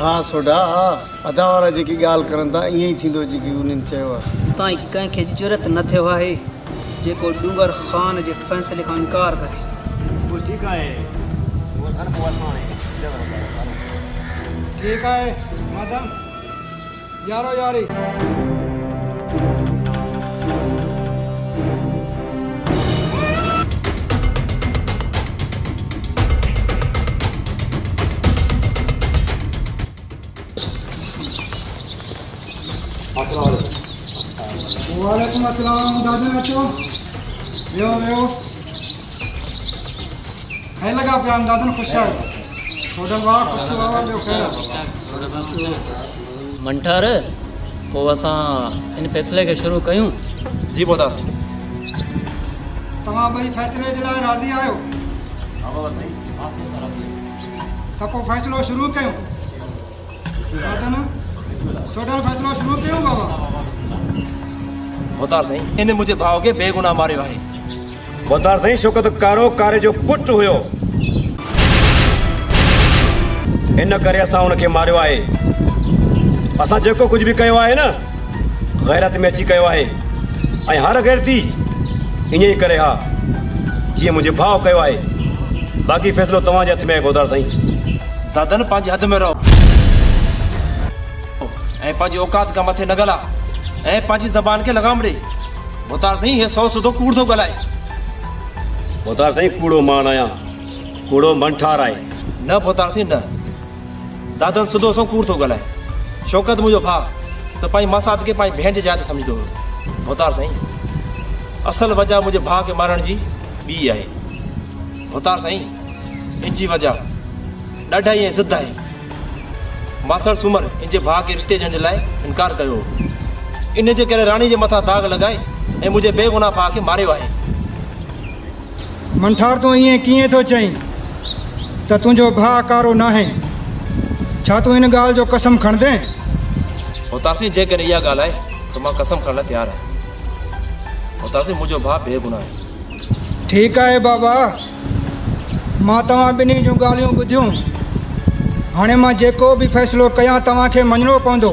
हा सोडा हा। अदा वारा जेकी ॻाल्हि करनि था ईअं ई थींदो जेकी उन्हनि चयो आहे। ताईं कंहिंखे ज़रूरत न थियो आहे जेको डूंगर ख़ान के फैसले का इनकार कर। ठीकु आहे। ठीक है मदन। यारो यारी। वालेकुम अस्सलाम दादन अचो वेहो वेहो है लगा प्यान दादन खुश है। होटल वाह खुश वाह ॿियो ख़ैर। मंठार पोइ असां इन फ़ैसिले खे शुरू कयूं? जी बोदा तव्हां ॿई फ़ैसिले जे लाइ राज़ी आहियो त पोइ फ़ैसिलो शुरू कयूं? दादन टोटल फ़ैसिलो शुरू कयूं बाबा? बोदार साईं इन मुंहिंजे भाउ खे बेगुनाह मारियो आहे बोदार साईं शौकत कारो कारे जो पुटु हुयो। इन करे असां हुनखे मारियो आहे। असां जेको कुझु बि कयो आहे न गैरत में अची कयो आहे। ऐं हर गैरती ईअं ई करे हा जीअं मुंहिंजे भाउ कयो आहे। बाक़ी फ़ैसिलो तव्हांजे हथ में आहे बोदार साईं दादन पंहिंजे हथ में रहो। ऐं पंहिंजी औकात खां मथे न ॻाल्हा ऐं पंहिंजी ज़बान खे लगाम ॾे बोतार साईं हे सौ सुधो कूड़ थो ॻाल्हाए बोदार साईं कूड़ो मान आहियाँ कूड़ो मंठार आहे न बोतार साईं न। दादन सिधो सो कूड़ थो ॻाल्हाए शौकत मुंहिंजो भाउ त पंहिंजी मासात खे पंहिंजी भेण जे जाइ ते सम्झंदो। हुयो बोतार साईं असल वजह मुंहिंजे भाउ खे मारण जी ॿी आहे। बोतार साईं इन जी वजह। ॾाढा ई ज़िद आहे मासड़ सूमर इन जे भाउ खे रिश्ते ॾियण जे लाइ इनकार कयो। हो। इन जे करे राणी जे मथां दाग लॻाए ऐं मुंहिंजे बेगुनाह भाउ खे मारियो आहे। मंठार तूं ईअं कीअं थो चईं त तुंहिंजो भाउ कारो न आहे छा तूं इन ॻाल्हि जो कसम खणंदे? उतासी जेकॾहिं इहा ॻाल्हि आहे त माँ कसम खणण लाइ तयारु आहियाँ। उतासी मुंहिंजो भाउ बेगुनाह आहे। ठीकु आहे बाबा माँ तव्हां ॿिन्ही जूं ॻाल्हियूं ॿुधियूं। हाणे माँ जेको बि फ़ैसिलो कयां तव्हांखे मञणो पवंदो।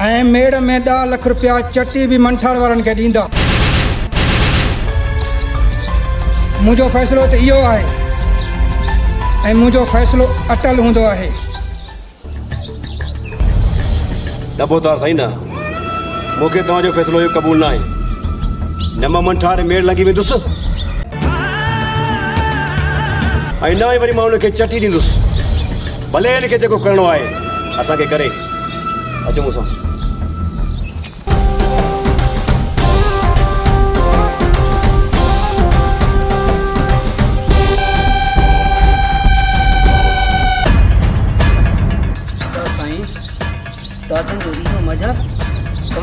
ऐं मेड़ में ॾह लख रुपया चटी बि मंठार वारनि खे ॾींदा। मुंहिंजो फ़ैसिलो त इहो आहे, ऐं मुंहिंजो फ़ैसिलो अटल हूंदो आहे। न बोदार साईं न, मूंखे तव्हांजो फ़ैसिलो इहो क़बूल न आहे न माँ मंठार मेड़ लॻी वेंदुसि, ऐं न ई वरी माँ हुनखे चटी ॾींदुसि। भले हिनखे जेको करिणो आहे, असांखे करे। अचो मूंसां।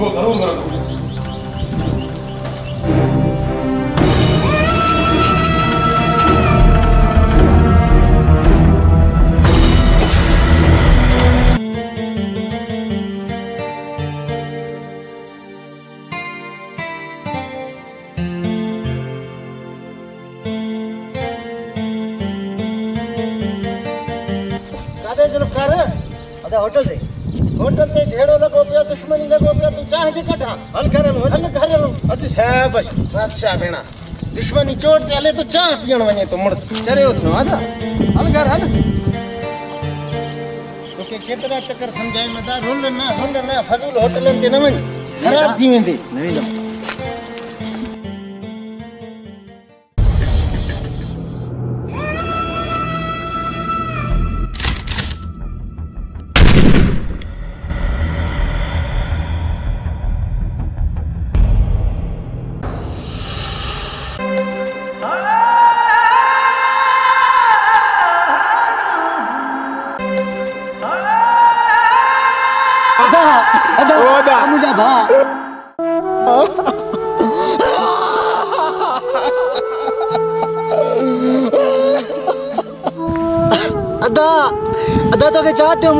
हा दरिया ख़ान तूं चांहि जे कठां हल घर हलूं हल घर हलूं अच शाबाश बादशाह भेणा। दुश्मनी चोट ते हले तो चांहि पीअण वञे तो मुड़ुस। करे उथनो आदा हल घर हल। तोखे केतिरा चकर सम्झाए मदा रुल न रुल न। फज़ूल होटलनि ते न वञ। ख़राब थी वेंदे। न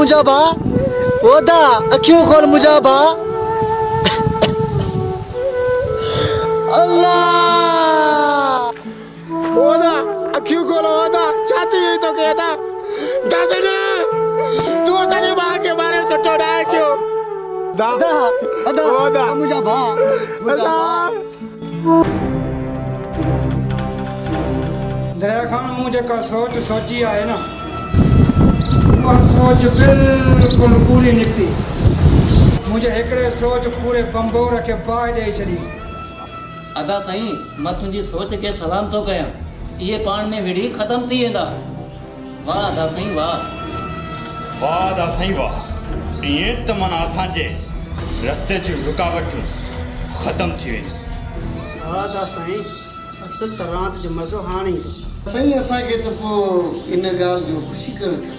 के चाहते मुझा ओदा अखियों खोल मुझा भा अल्लाह ओदा अखियूं खोलो ओदा छाती हुई तो कहता दादा ने तू भाउ खे मारे सुठो न आहे कयो अदा अदा ओदा मुझा भा अदा। दरिया खान मूं जेका सोच सोची आहे न। उहा सोच बिल्कुलु पूरी निकिती हिकिड़े सोच पूरे बंबोर खे बाहि ॾेई छॾी। अदा साईं माँ तुंहिंजी सोच खे सलाम थो कयां। इहे पाण में विड़ी ख़तम थी वेंदा। वाह अदा साईं वाह। वाह दा साईं वाह। ईअं त माना असांजे रस्ते जूं रुकावटूं ख़तम थी वेंदियूं। हा दा साईं असल त राति जो मज़ो हाणे साईं असांखे त पोइ इन ॻाल्हि जो ख़ुशी करणु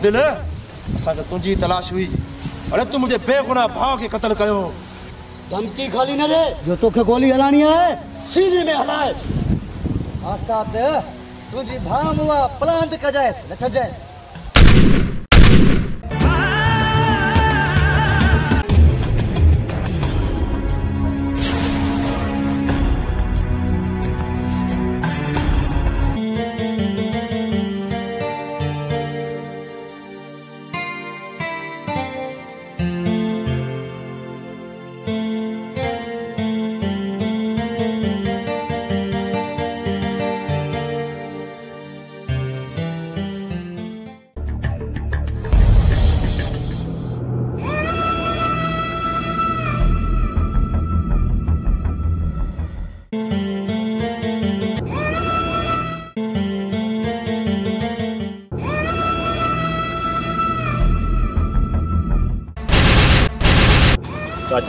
अरे असा तुंहिंजी तलाश हुई अरे तूं मुंहिंजे बेगुनाह भाउ खे क़तल कयो। धमकी खाली न दे जो तोखे गोली हलानी है सीने में हलाए। आसाद तुझी भाम हुआ प्लांट कजाएस न छजाएस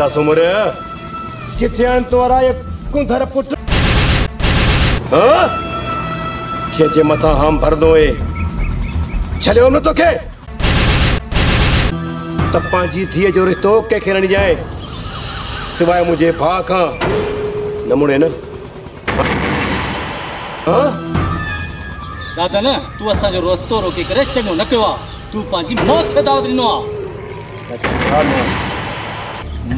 चाचा सुमर। किथे तुआरा ये कुंधर पुट हाँ? कंहिंजे मथां हाम भरंदो हुए छलियो न तोखे त पंहिंजी धीअ जो रिश्तो कंहिंखे न ॾिजाए सिवाय मुंहिंजे भाउ खां नमूने न। हाँ? दादा न तूं असांजो रस्तो रोके करे चङो न कयो तूं पंहिंजी मौत खे दावत ॾिनो आहे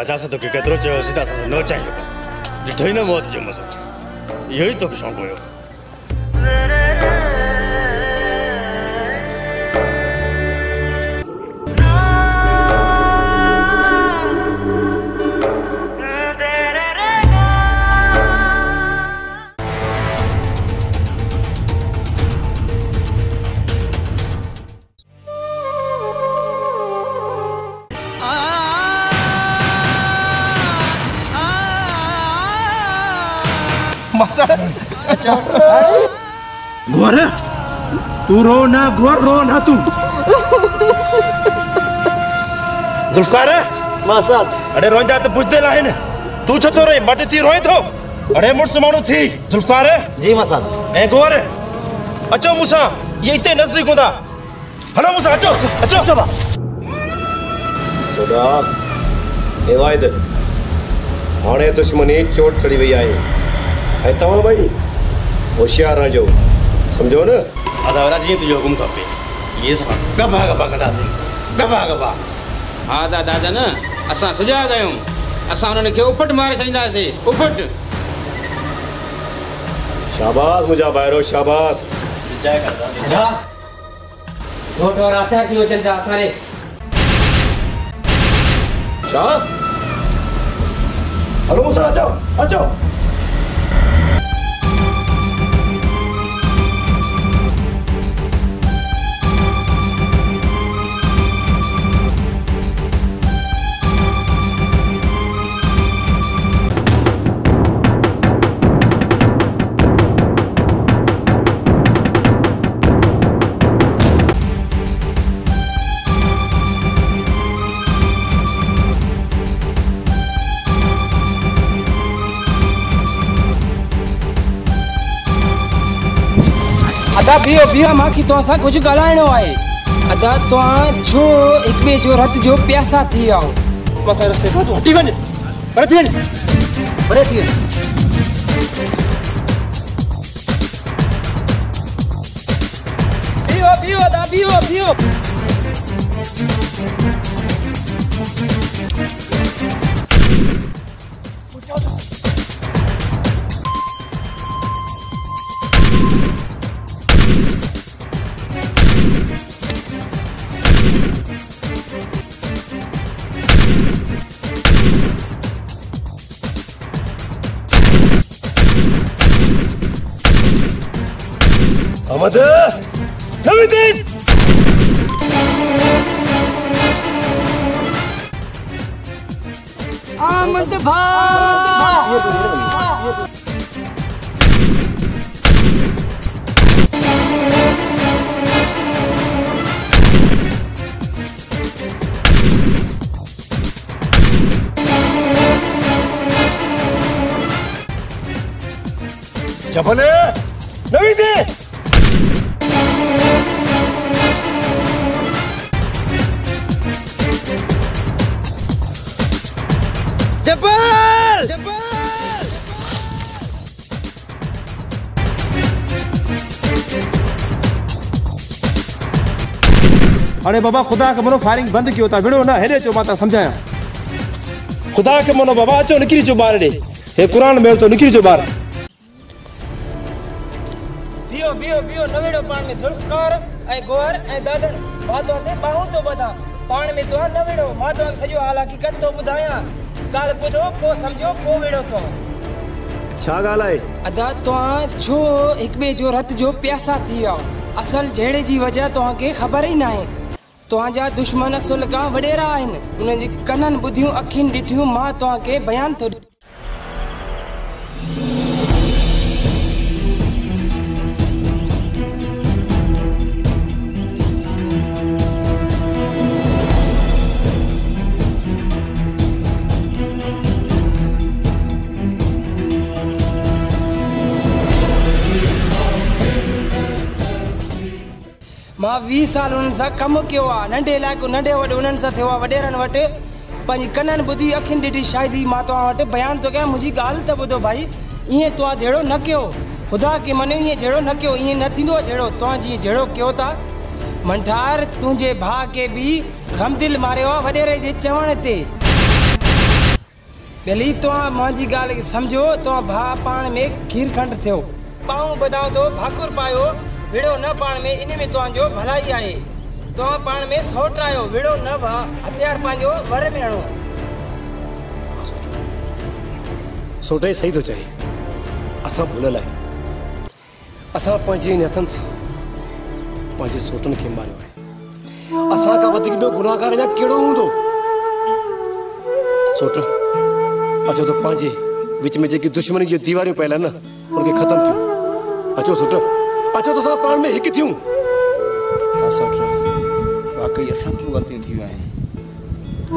हितां वेंदा 들었죠. चाचा सां 저희는 뭐 चयोसीं त असां सां न चाहे खपे ॾिठो ई न मौत जो मज़ो इहो ई तोखे शौक़ु हुयो घोर तू रो ना घोर रो ना तू। जुल्फकार अड़े रोईंदा त पुछदे लाहिन तू छो थो रोई मट थी रोए थो अड़े मुड़स माण्हू थी। जुल्फकार जी माँ साथ ऐं गोर अचो मूंसां ये इते नज़दीक हूंदा हलो मूंसां अचो अचो। अचो सुधा हिवायत हाणे दुश्मनी चोट चढ़ी वई आहे। ऐं तव्हां ॿई होशियार रहजो सम्झो न? अदावरा जीअं तुंहिंजो हुकुम खपे इहे सां गभा गभा कंदासीं गभा गभा हा दादा दादा न। असां सुञाणंदा आहियूं असां हुननि खे उफट मारे छॾींदासीं उफट। शाबाश मुंहिंजा ॿाहिरो शाबाश। घोट और हथियार की वजह जा असारे छा हलो मूंसां अचो अचो अदा बीहो बीहो मांखे तो सां कुझु ॻाल्हाइणो आहे। अदा तव्हां छो हिक ॿिए जो रत जो प्यासा थी विया खां हटी वञ परे थी वञ परे थी वञ बीहो बीहो बीहो बीहो अहमद हाणे बाबा ख़ुदा खे मनो फायरिंग बंदि कयो था विड़ो न हेॾे अचो माँ तव्हां सम्झायां। ख़ुदा खे मनो बाबा अचो निकिरी अचो ॿार ॾे। हे क़ुर में तो निकिरी अचो ॿार। बीहो बीहो बीहो नवेड़ो पाण में जुल्फकार ऐं गोहर ऐं दादन माँ तो बाहूं तो बधा पाण में तो नवेड़ो माँ तो सॼो हाल हकीकत तो ॿुधायां। ॻाल्हि ॿुधो पोइ सम्झो पोइ वेड़ो तो। छा ॻाल्हि आहे? अदा तव्हां छो हिक ॿिए जो रत जो प्यासा थी विया? असल जहिड़े जी वजह तव्हांखे ख़बर ई न आहे तव्हांजा दुश्मन असुल वडेरा आहिनि उन्हनि जी कननि ॿुधियूं अखियुनि ॾिठियूं माँ तव्हांखे बयानु थो वीह साल उन्हनि कमु कयो नंढे इलाइक़ो, नंढे वॾे, उन्हनि सां थियो आहे वॾेरनि वटि। पंहिंजी कननि, ॿुधी, अखियुनि ॾिठी, शायदि माँ तव्हां वटि बयानु थो भाई, ईअं तव्हां जहिड़ो न कयो। ख़ुदा खे मञियो ईअं जहिड़ो न कयो, ईअं न थींदो आहे जहिड़ो तव्हां जीअं था। मंठार, तुंहिंजे भाउ खे बि गमदिल मारियो आहे वॾेरे चवण ते। भली तव्हां मुंहिंजी ॻाल्हि खे सम्झो, तव्हां भाउ में खीर खंड थियो। पाऊँ ॿधाओ थो, भाकुर पायो। विड़ो न पाण में इन में तव्हांजो भलाई आहे तव्हां पाण में सौट आहियो विड़ो न भा हथियार पंहिंजो वर में हणो सोटे सही थो चए असां भुलियल आहियूं असां पंहिंजे इन हथनि सां पंहिंजे सोटनि खे मारियो गुनाहगार अञा कहिड़ो हूंदो सोट अचो त पंहिंजे विच में जेकी दुश्मनी जी दीवारियूं पयल आहिनि न उनखे ख़तमु कयूं अचो सोट अचो त असां पाण में हिकु थियूं असां वाकई असां तूं ग़लतियूं थी वियूं आहिनि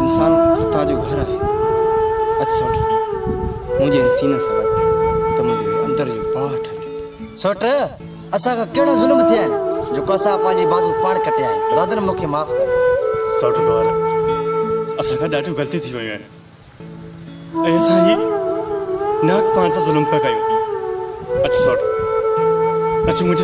इंसान ख़ता जो घर आहे अच सोट मुंहिंजे सीने सां लॻ त मुंहिंजो अंदर जो बाह ठहे सोट असांखां कहिड़ो ज़ुल्म थिया आहिनि जेको असां पंहिंजी बाज़ू पाण कटिया आहिनि दादन मूंखे माफ़ कर। सोट सौट गौर असांखां ॾाढियूं ग़लतियूं थी वियूं आहिनि ऐं असां ही नाक पाण सां ज़ुल्म पिया कयूं अच सौट अच मुंहिंजे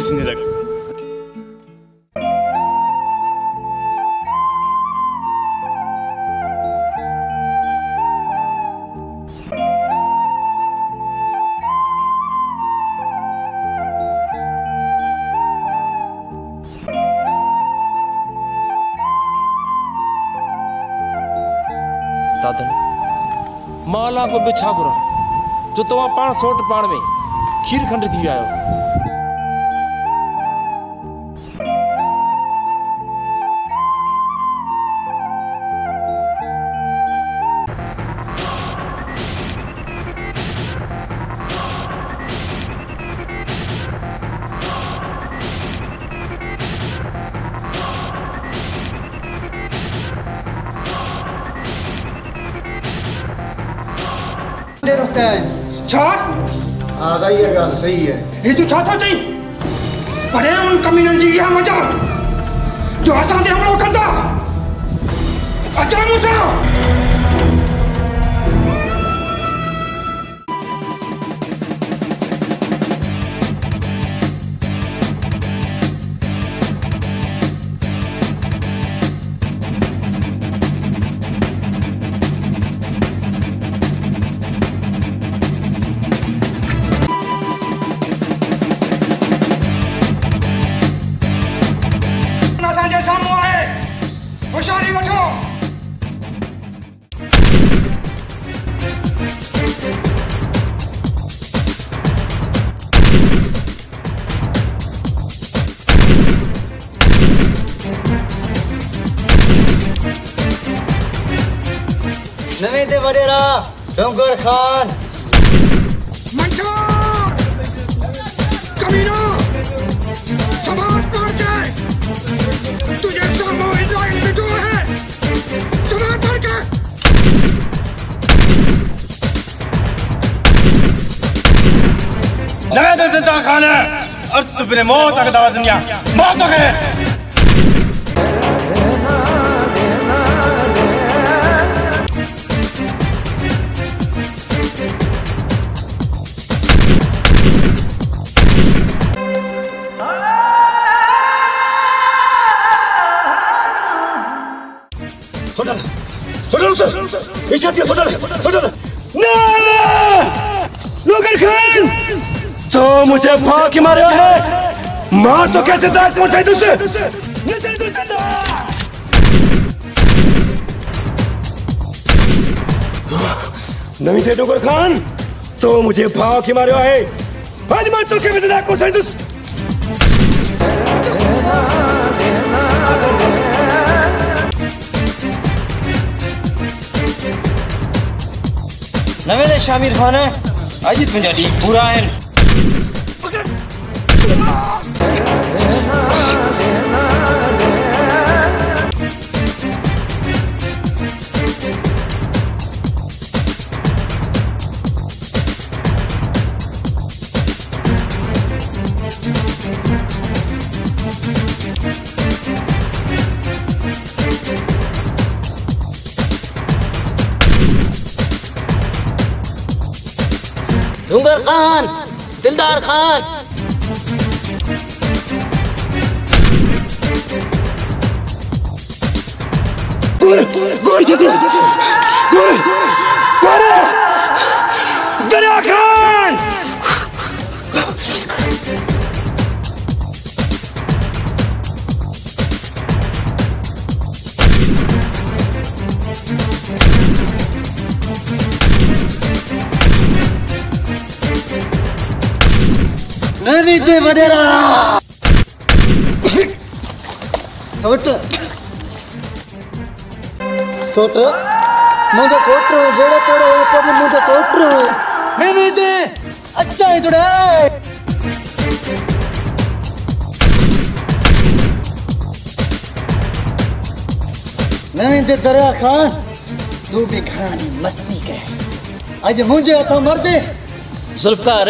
दादन माँ अलाह को बि छा जो तव्हां पाण सोट पाण में खीर खंड थी विया ॾे रखता है। छा हा भाई इहा ॻाल्हि सही है। ये तो छा होती, पढ़े उन कमीनन जी इहा मज़ा। जो असां हम लोग कंदा अच्छा मूंसां तो है कैसे दांत कोठे तुझसे? नवी थे डोगर खान तो मुझे भाव के मारो है आज मैं तो के दांत कोठे तुझ नवे दे शामिर खान अॼु तुंहिंजा ॾींहं पूरा आहिनि धुंगर खान दिलदार खान। गोरे गोरे गोरे गोरे गोरे खान। नवी दे वडेरा। सोट। सोट। मुझे सोट जेड़े तेड़े हो पर मुझे सोट दे अच्छा है तुड़े। नवी दरिया खान तू खानी मस्ती के अज मुझे हथों मर दे ज़ुल्फ़कार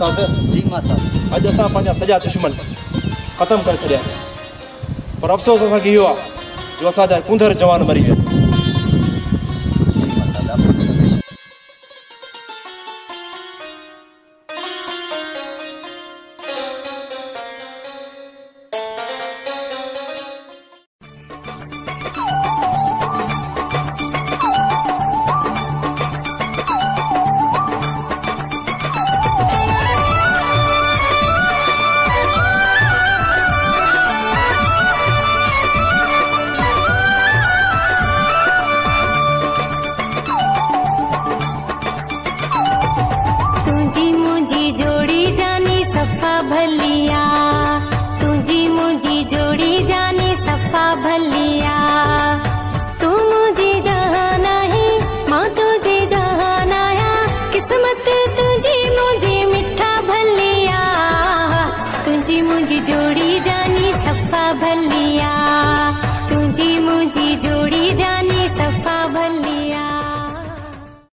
मसाद जी मसाद अॼु असां पंहिंजा सॼा दुश्मन खत्म कर छॾिया पर अफ़सोस असांखे इहो आहे जो असांजा कुंदर जवान मरी विया